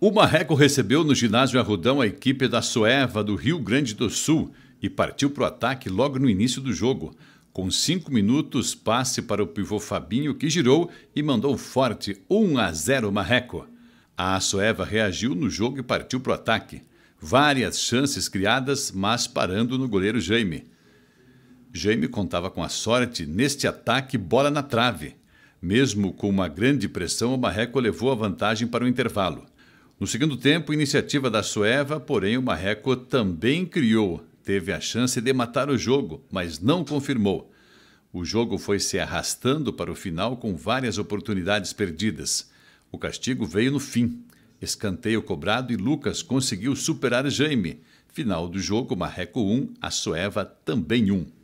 O Marreco recebeu no ginásio Arrudão a equipe da Soeva do Rio Grande do Sul e partiu para o ataque logo no início do jogo. Com cinco minutos, passe para o pivô Fabinho, que girou e mandou forte 1 a 0 Marreco. A Soeva reagiu no jogo e partiu para o ataque. Várias chances criadas, mas parando no goleiro Jaime. Jaime contava com a sorte neste ataque bola na trave. Mesmo com uma grande pressão, o Marreco levou a vantagem para o intervalo. No segundo tempo, iniciativa da Sueva, porém o Marreco também criou. Teve a chance de matar o jogo, mas não confirmou. O jogo foi se arrastando para o final com várias oportunidades perdidas. O castigo veio no fim. Escanteio cobrado e Lucas conseguiu superar Jaime. Final do jogo, Marreco 1, a Sueva também 1.